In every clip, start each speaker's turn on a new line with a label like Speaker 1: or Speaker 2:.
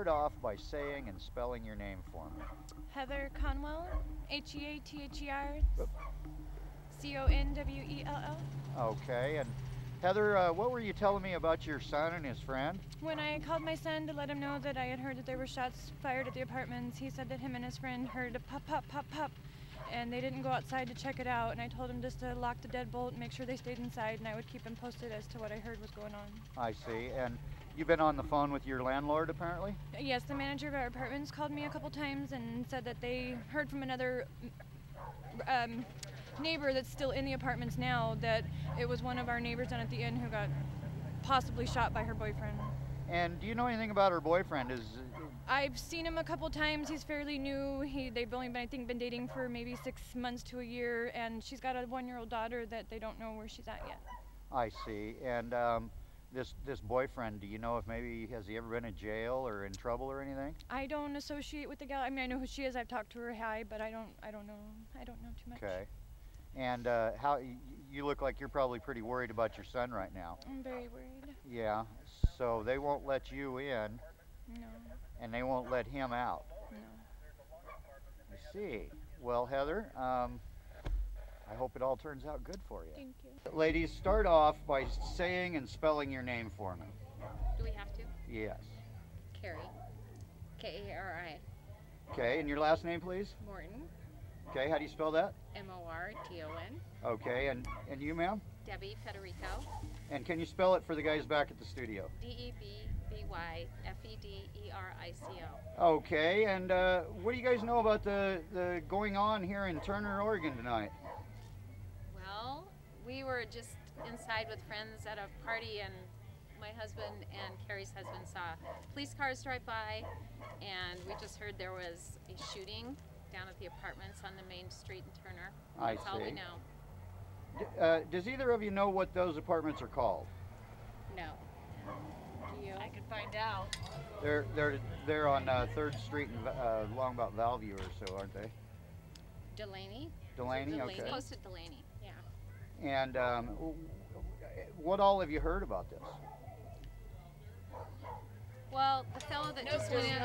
Speaker 1: Start off by saying and spelling your name for me.
Speaker 2: Heather Conwell, H E A T H E R C O N W E L L.
Speaker 1: Okay, and Heather, uh, what were you telling me about your son and his friend?
Speaker 2: When I called my son to let him know that I had heard that there were shots fired at the apartments, he said that him and his friend heard a pop, pop, pop, pop, and they didn't go outside to check it out. And I told him just to lock the deadbolt and make sure they stayed inside, and I would keep him posted as to what I heard was going on.
Speaker 1: I see. And you've been on the phone with your landlord apparently?
Speaker 2: Yes, the manager of our apartments called me a couple times and said that they heard from another um, neighbor that's still in the apartments now that it was one of our neighbors down at the inn who got possibly shot by her boyfriend.
Speaker 1: And do you know anything about her boyfriend? Is
Speaker 2: I've seen him a couple times. He's fairly new. He they've only been I think been dating for maybe six months to a year, and she's got a one-year-old daughter that they don't know where she's at yet.
Speaker 1: I see. And um, this this boyfriend, do you know if maybe has he ever been in jail or in trouble or anything?
Speaker 2: I don't associate with the gal. I mean, I know who she is. I've talked to her high, but I don't. I don't know. I don't know too much.
Speaker 1: Okay. And uh, how y- you look like you're probably pretty worried about your son right now.
Speaker 2: I'm very worried.
Speaker 1: Yeah. So they won't let you in,
Speaker 2: No,
Speaker 1: and they won't let him out.
Speaker 2: no.
Speaker 1: I see. Well, Heather, um, I hope it all turns out good for you.
Speaker 2: Thank you.
Speaker 1: Ladies, start off by saying and spelling your name for me.
Speaker 3: Do we have to?
Speaker 1: Yes.
Speaker 3: Kari. K A R I.
Speaker 1: Okay, and your last name, please.
Speaker 3: Morton.
Speaker 1: Okay, how do you spell that?
Speaker 3: M O R T O N.
Speaker 1: Okay, and, and you, ma'am?
Speaker 3: Debby Federico.
Speaker 1: And can you spell it for the guys back at the studio?
Speaker 3: D E B B Y F E D E R I C O.
Speaker 1: Okay, and uh, what do you guys know about the, the going on here in Turner, Oregon tonight?
Speaker 3: Well, we were just inside with friends at a party, and my husband and Kari's husband saw police cars drive by, and we just heard there was a shooting down at the apartments on the main street in Turner.
Speaker 1: I
Speaker 3: That's all we
Speaker 1: see.
Speaker 3: know.
Speaker 1: D- uh, does either of you know what those apartments are called?
Speaker 3: No. Do you?
Speaker 4: I could find out.
Speaker 1: They're they're they're on uh, Third Street and uh, along about Valview or so, aren't they?
Speaker 3: Delaney?
Speaker 1: Delaney,
Speaker 3: Delaney.
Speaker 1: okay.
Speaker 3: Close to Delaney, yeah.
Speaker 1: And um, what all have you heard about this?
Speaker 3: Well, the fellow that just went in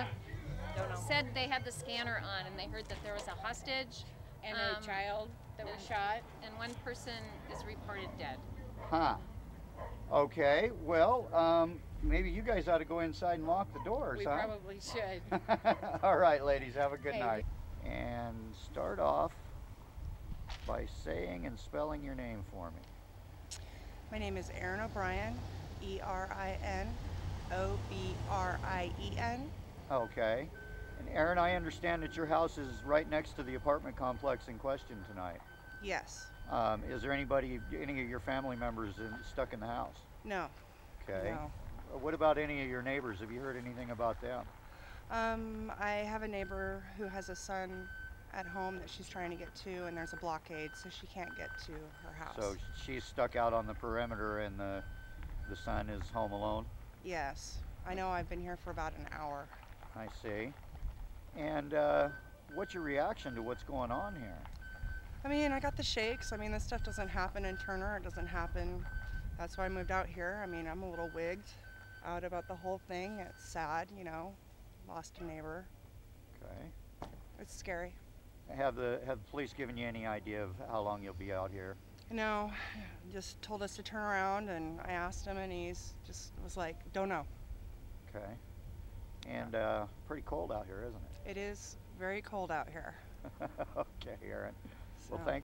Speaker 3: said they had the scanner on and they heard that there was a hostage
Speaker 4: And
Speaker 3: Um,
Speaker 4: a child that was shot.
Speaker 3: and one person is reported dead.
Speaker 1: Huh. Okay. Well, um, maybe you guys ought to go inside and lock the doors,
Speaker 4: We
Speaker 1: huh?
Speaker 4: probably should.
Speaker 1: All right, ladies, have a good
Speaker 4: Okay.
Speaker 1: night. And start off by saying and spelling your name for me.
Speaker 5: My name is Erin O'Brien, E R I N O B R I E N.
Speaker 1: Okay. And Erin, I understand that your house is right next to the apartment complex in question tonight.
Speaker 5: Yes.
Speaker 1: Um, is there anybody, any of your family members in, stuck in the house?
Speaker 5: No.
Speaker 1: Okay.
Speaker 5: No.
Speaker 1: Uh, What about any of your neighbors? Have you heard anything about them?
Speaker 5: Um, I have a neighbor who has a son at home that she's trying to get to, and there's a blockade, so she can't get to her house.
Speaker 1: So she's stuck out on the perimeter and the, the son is home alone?
Speaker 5: yes. I know I've been here for about an hour.
Speaker 1: I see. And uh, what's your reaction to what's going on here?
Speaker 5: I mean, I got the shakes. I mean, this stuff doesn't happen in Turner. It doesn't happen. That's why I moved out here. I mean, I'm a little wigged out about the whole thing. It's sad, you know. Lost a neighbor.
Speaker 1: Okay.
Speaker 5: It's scary.
Speaker 1: Have the have the police given you any idea of how long you'll be out here?
Speaker 5: No, just told us to turn around, and I asked him, and he's just was like, "Don't know."
Speaker 1: Okay. And uh, pretty cold out here, isn't
Speaker 5: it? It is very cold out here.
Speaker 1: okay, Erin. Well,
Speaker 5: so.
Speaker 1: thank.